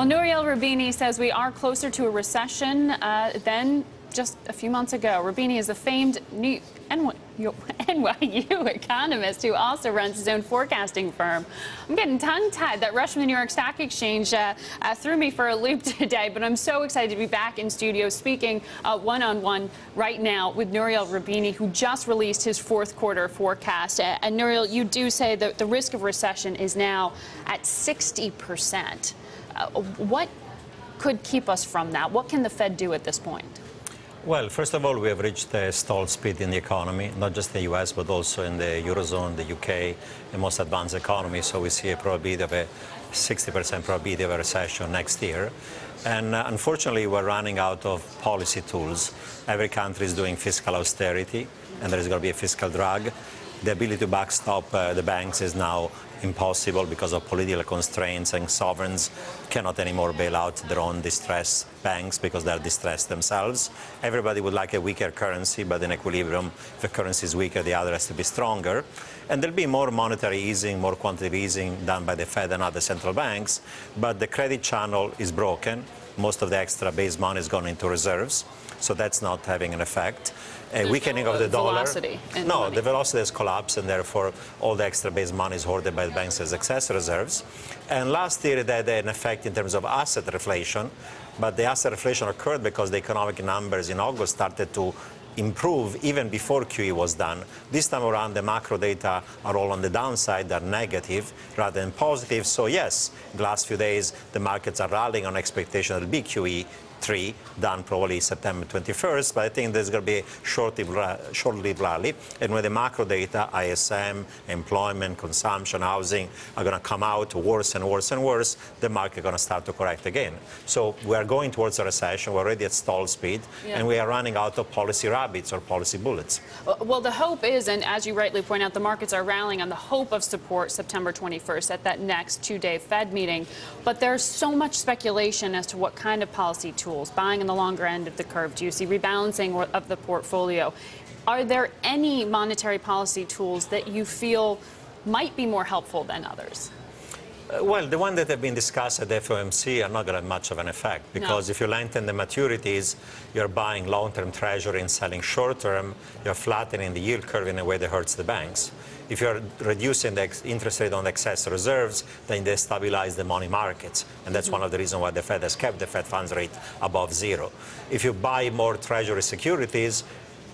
Well, Nouriel Roubini says we are closer to a recession uh, than just a few months ago. Roubini is a famed New NYU economist who also runs his own forecasting firm. I'm getting tongue-tied. That rush from the New York Stock Exchange uh, uh, threw me for a loop today, but I'm so excited to be back in studio speaking uh, one-on-one -on -one right now with Nouriel Roubini, who just released his fourth quarter forecast. Uh, and Nouriel, you do say that the risk of recession is now at 60 percent. Uh, what could keep us from that? What can the Fed do at this point? Well, first of all, we have reached a stall speed in the economy, not just the US, but also in the Eurozone, the UK, the most advanced economy. So we see a probability of a 60% probability of a recession next year. And uh, unfortunately, we're running out of policy tools. Every country is doing fiscal austerity, and there is going to be a fiscal drag. The ability to backstop uh, the banks is now impossible because of political constraints and sovereigns cannot anymore bail out their own distressed banks because they're distressed themselves. Everybody would like a weaker currency, but in equilibrium, if the currency is weaker, the other has to be stronger. And there'll be more monetary easing, more quantitative easing done by the Fed and other central banks, but the credit channel is broken. Most of the extra base money is gone into reserves, so that's not having an effect a weakening no of the dollar. No, money. the velocity has collapsed, and therefore all the extra base money is hoarded by the banks as excess reserves. And last year it had an effect in terms of asset reflation, but the asset reflation occurred because the economic numbers in August started to improve even before QE was done. This time around, the macro data are all on the downside, they're negative rather than positive. So yes, the last few days, the markets are rallying on expectation that it'll be QE three done probably September 21st, but I think there's going to be a short-lived short rally. And when the macro data, ISM, employment, consumption, housing are going to come out worse and worse and worse, the market is going to start to correct again. So we are going towards a recession. We're already at stall speed, yeah. and we are running out of policy rabbits or policy bullets. Uh, well, the hope is, and as you rightly point out, the markets are rallying on the hope of support September 21st at that next two-day Fed meeting. But there's so much speculation as to what kind of policy tools tools, buying in the longer end of the curve? Do you see rebalancing of the portfolio? Are there any monetary policy tools that you feel might be more helpful than others? Uh, well, the ones that have been discussed at FOMC are not going to have much of an effect because no. if you lengthen the maturities, you're buying long-term treasury and selling short-term, you're flattening the yield curve in a way that hurts the banks. If you're reducing the interest rate on excess reserves, then they stabilize the money markets. And that's mm -hmm. one of the reasons why the Fed has kept the Fed funds rate above zero. If you buy more treasury securities,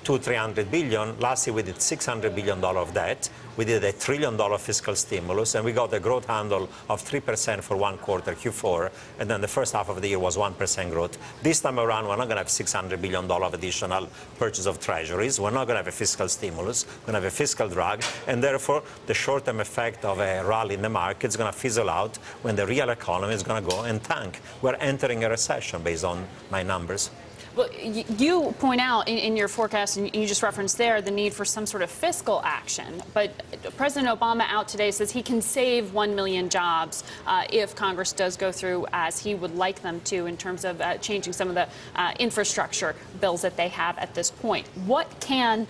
two, 300 billion. Last year we did 600 billion dollar of debt. We did a trillion dollar fiscal stimulus, and we got a growth handle of 3% for one quarter, Q4, and then the first half of the year was 1% growth. This time around, we're not going to have 600 billion dollar of additional purchase of treasuries. We're not going to have a fiscal stimulus. We're going to have a fiscal drag, and therefore the short-term effect of a rally in the market is going to fizzle out when the real economy is going to go and tank. We're entering a recession based on my numbers. Well, you point out in, in, your forecast, and you just referenced there, the need for some sort of fiscal action. But President Obama out today says he can save 1 million jobs uh, if Congress does go through as he would like them to in terms of uh, changing some of the uh, infrastructure bills that they have at this point. What can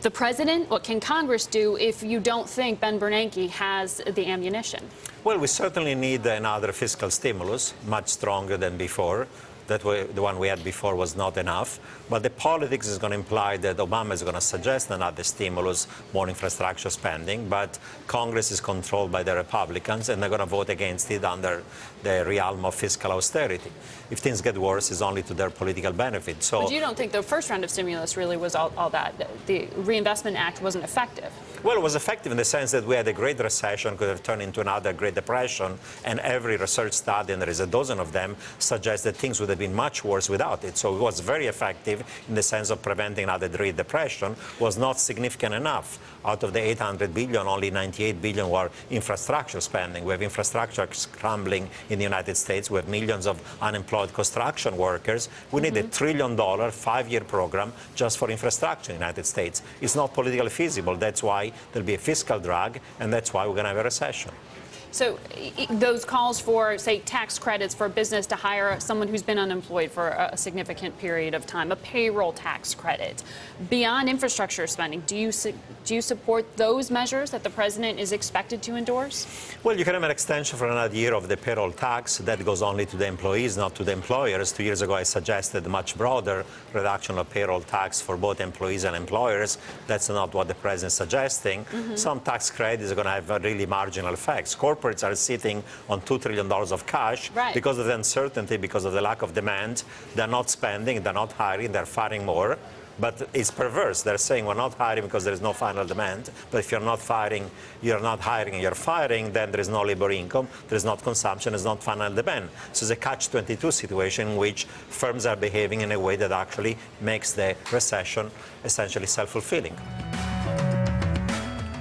the president, what can Congress do if you don't think Ben Bernanke has the ammunition? Well, we certainly need another fiscal stimulus, much stronger than before that we, the one we had before was not enough. But the politics is going to imply that Obama is going to suggest another stimulus, more infrastructure spending, but Congress is controlled by the Republicans, and they're going to vote against it under the realm of fiscal austerity. If things get worse, it's only to their political benefit. So, but you don't think the first round of stimulus really was all, all that? The Reinvestment Act wasn't effective? Well, it was effective in the sense that we had a great recession, could have turned into another Great Depression, and every research study, and there is a dozen of them, suggests that things would have been much worse without it. So it was very effective in the sense of preventing another Great Depression, was not significant enough. Out of the 800 billion, only 98 billion were infrastructure spending. We have infrastructure crumbling in the United States. We have millions of unemployed construction workers. We need mm -hmm. a mm-hmm. trillion dollar, five-year program just for infrastructure in the United States. It's not politically feasible. That's why there'll be a fiscal drag, and that's why we're going to have a recession. So those calls for, say, tax credits for a business to hire someone who's been unemployed for a significant period of time, a payroll tax credit, beyond infrastructure spending, do you do you support those measures that the president is expected to endorse? Well, you can have an extension for another year of the payroll tax. That goes only to the employees, not to the employers. Two years ago, I suggested much broader reduction of payroll tax for both employees and employers. That's not what the president is suggesting. Mm-hmm. Some tax credits are going to have really marginal effects. Corporates are sitting on $2 trillion of cash Right. because of the uncertainty, because of the lack of demand. They're not spending, they're not hiring, they're firing more. But it's perverse. They're saying we're not hiring because there is no final demand. But if you're not firing, you're not hiring, you're firing, then there is no labor income, there is not consumption, there's not final demand. So it's a catch-22 situation in which firms are behaving in a way that actually makes the recession essentially self-fulfilling.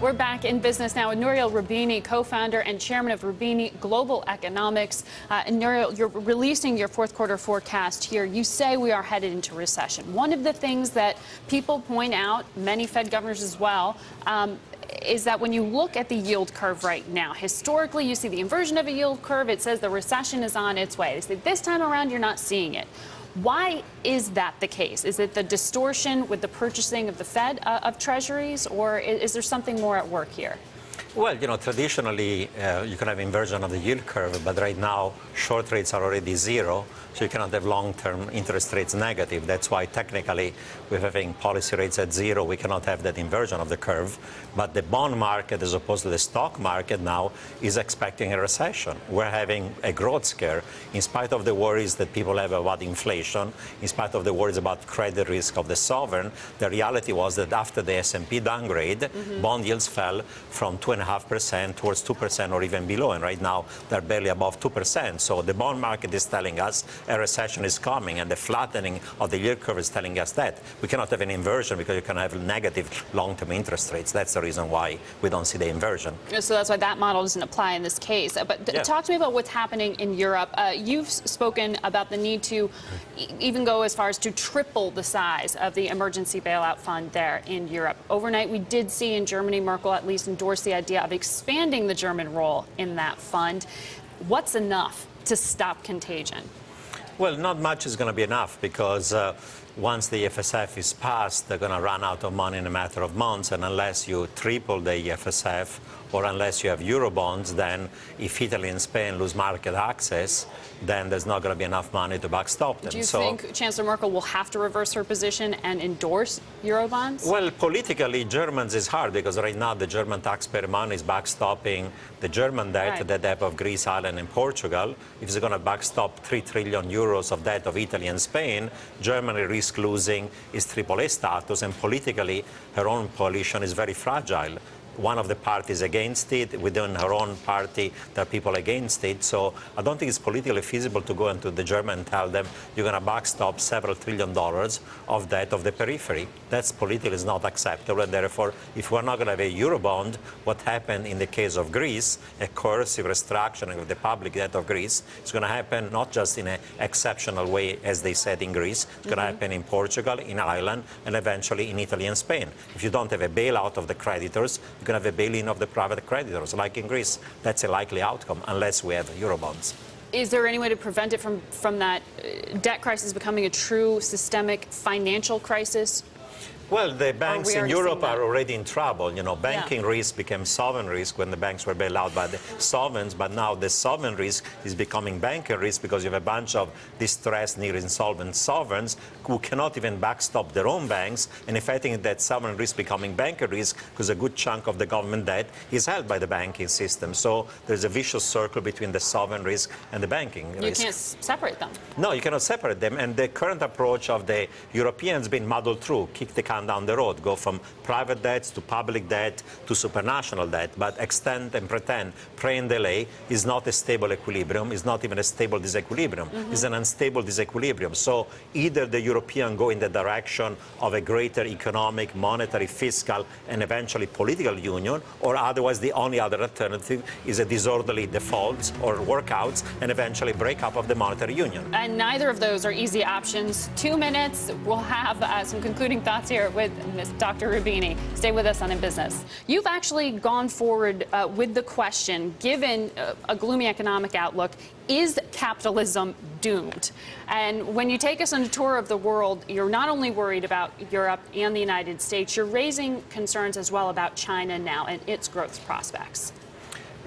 We're back in business now with Nouriel Roubini, co-founder and chairman of Roubini Global Economics. Uh, and Nouriel, you're releasing your fourth quarter forecast here. You say we are headed into recession. One of the things that people point out, many Fed governors as well, um, is that when you look at the yield curve right now, historically you see the inversion of a yield curve. It says the recession is on its way. They say this time around you're not seeing it. Why is that the case? Is it the distortion with the purchasing of the Fed uh, of treasuries, or is, is there something more at work here? Well, you know, traditionally uh, you can have inversion of the yield curve, but right now short rates are already zero, so you cannot have long-term interest rates negative. That's why technically we're having policy rates at zero, we cannot have that inversion of the curve. But the bond market, as opposed to the stock market now, is expecting a recession. We're having a growth scare, in spite of the worries that people have about inflation, in spite of the worries about credit risk of the sovereign. The reality was that after the S&P downgrade, bond yields fell from 2.5% towards 2% or even below, and right now they're barely above 2%. So the bond market is telling us a recession is coming, and the flattening of the yield curve is telling us that. We cannot have an inversion because you can have negative long-term interest rates. That's the reason why we don't see the inversion. So that's why that model doesn't apply in this case. Uh, But Yeah. talk to me about what's happening in Europe. Uh, you've spoken about the need to e- even go as far as to triple the size of the emergency bailout fund there in Europe. Overnight, we did see in Germany, Merkel at least endorse the idea of expanding the German role in that fund. What's enough to stop contagion? Well, not much is going to be enough because uh, once the EFSF is passed, they're going to run out of money in a matter of months. And unless you triple the EFSF or unless you have Eurobonds, then if Italy and Spain lose market access, then there's not going to be enough money to backstop them. Do you so, think Chancellor Merkel will have to reverse her position and endorse Eurobonds? Well, politically, Germans is hard because right now the German taxpayer money is backstopping the German debt, Right. the debt of Greece, Ireland, and Portugal. If it's going to backstop 3 trillion euros of debt of Italy and Spain, Germany risks losing its AAA status, and politically, her own coalition is very fragile. One of the parties against it, within her own party, there are people against it. So I don't think it's politically feasible to go into the German and tell them you're going to backstop several trillion dollars of debt of the periphery. That's politically is not acceptable. And therefore, if we're not going to have a Eurobond, what happened in the case of Greece, a coercive restructuring of the public debt of Greece, is going to happen not just in an exceptional way, as they said in Greece, it's going to mm-hmm. happen in Portugal, in Ireland, and eventually in Italy and Spain. If you don't have a bailout of the creditors, you're going to have a bail-in of the private creditors, like in Greece. That's a likely outcome, unless we have Eurobonds. Is there any way to prevent it from, from that uh, debt crisis becoming a true systemic financial crisis? Well, the banks in Europe are already in trouble. You know, banking risk became sovereign risk when the banks were bailed out by the sovereigns, but now the sovereign risk is becoming banking risk because you have a bunch of distressed, near insolvent sovereigns who cannot even backstop their own banks. And if I think that sovereign risk becoming banking risk, because a good chunk of the government debt is held by the banking system. So there's a vicious circle between the sovereign risk and the banking You risk. can't separate them. No, you cannot separate them. And the current approach of the Europeans being muddled through, kick the can down the road, go from private debts to public debt to supranational debt. But extend and pretend, pray and delay is not a stable equilibrium, is not even a stable disequilibrium. It's an unstable disequilibrium. So either the European go in the direction of a greater economic, monetary, fiscal, and eventually political union, or otherwise the only other alternative is a disorderly default or workouts and eventually breakup of the monetary union. And neither of those are easy options. Two minutes. We'll have uh, some concluding thoughts here with Ms. Dr. Roubini. Stay with us on In Business. You've actually gone forward uh, with the question given uh, a gloomy economic outlook, is capitalism doomed? And when you take us on a tour of the world, you're not only worried about Europe and the United States, you're raising concerns as well about China now and its growth prospects.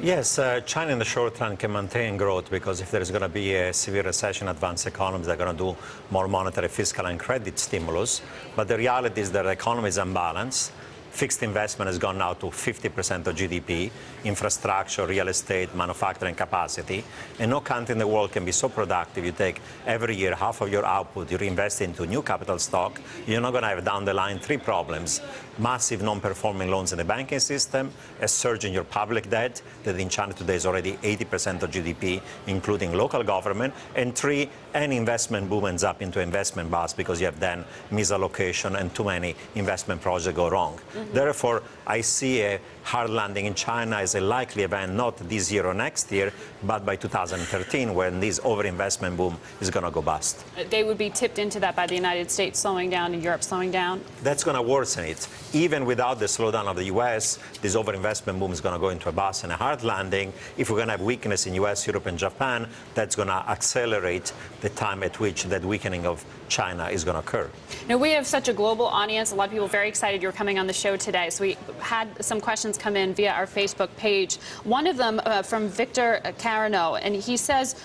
Yes, uh, China in the short run can maintain growth because if there's going to be a severe recession, advanced economies are going to do more monetary, fiscal, and credit stimulus. But the reality is that the economy is unbalanced. Fixed investment has gone now to 50% of GDP, infrastructure, real estate, manufacturing capacity. And no country in the world can be so productive. You take every year half of your output, you reinvest into new capital stock. You're not going to have down the line three problems massive non performing loans in the banking system, a surge in your public debt that in China today is already 80% of GDP, including local government, and three, an investment boom ends up into investment bust because you have then misallocation and too many investment projects go wrong. Mm -hmm. Therefore, I see a hard landing in China as a likely event, not this year or next year, but by 2013, when this overinvestment boom is going to go bust. They would be tipped into that by the United States slowing down and Europe slowing down? That's going to worsen it. Even without the slowdown of the U.S., this overinvestment boom is going to go into a bust and a hard landing. If we're going to have weakness in U.S., Europe, and Japan, that's going to accelerate the time at which that weakening of China is going to occur. Now, we have such a global audience. A lot of people very excited you're coming on the show today. So we had some questions come in via our Facebook page. One of them uh, from Victor Carano, and he says,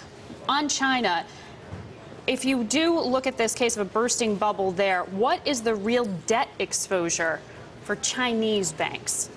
on China, if you do look at this case of a bursting bubble there, what is the real debt exposure for Chinese banks?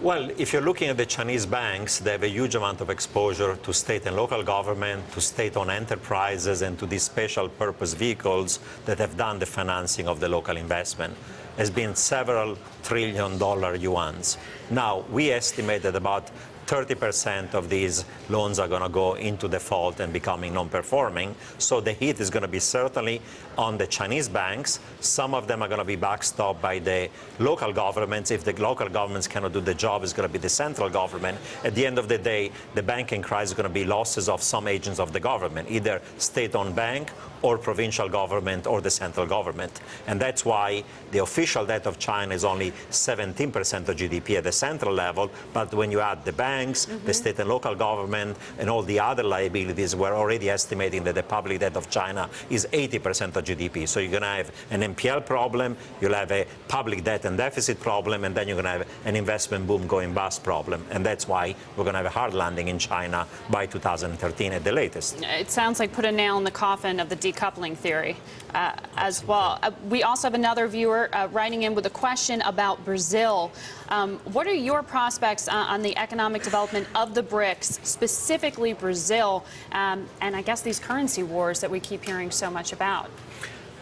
Well, if you're looking at the Chinese banks, they have a huge amount of exposure to state and local government, to state-owned enterprises, and to these special purpose vehicles that have done the financing of the local investment. Has been several trillion dollar yuans. Now, we estimate that about 30% of these loans are going to go into default and becoming non-performing. So the hit is going to be certainly on the Chinese banks. Some of them are going to be backstopped by the local governments. If the local governments cannot do the job, it's going to be the central government. At the end of the day, the banking crisis is going to be losses of some agents of the government, either state-owned bank or provincial government or the central government. And that's why the official debt of China is only 17% of GDP at the central level. But when you add the banks, mm -hmm. the state and local government, and all the other liabilities, we're already estimating that the public debt of China is 80% of GDP. So you're going to have an NPL problem, you'll have a public debt and deficit problem, and then you're going to have an investment boom going bust problem. And that's why we're going to have a hard landing in China by 2013 at the latest. It sounds like put a nail in the coffin of the decoupling theory uh, as well. Uh, we also have another viewer uh, writing in with a question about Brazil. Um, what are your prospects uh, on the economic development of the BRICS, specifically Brazil, um, and I guess these currency wars that we keep hearing so much about?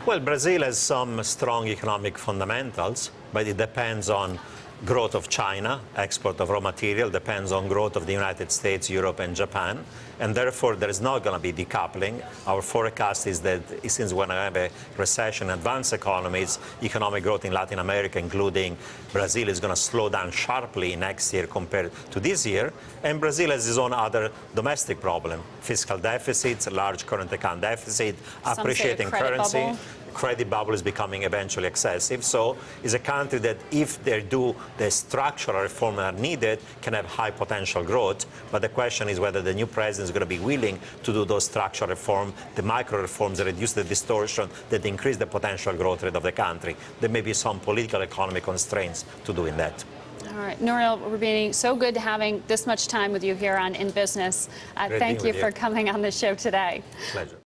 Well, Brazil has some strong economic fundamentals, but it depends on growth of China, export of raw material, depends on growth of the United States, Europe, and Japan. And therefore, there is not going to be decoupling. Our forecast is that since we're going to have a recession, advanced economies, economic growth in Latin America, including Brazil, is going to slow down sharply next year compared to this year. And Brazil has its own other domestic problem, fiscal deficits, large current account deficit, Some appreciating currency. Bubble credit bubble is becoming eventually excessive. So it's a country that if they do the structural reform that are needed, can have high potential growth. But the question is whether the new president is going to be willing to do those structural reforms, the micro reforms that reduce the distortion, that increase the potential growth rate of the country. There may be some political economic constraints to doing that. All right, Nouriel Roubini, so good having this much time with you here on In Business. Uh, thank you, you for coming on the show today. Pleasure.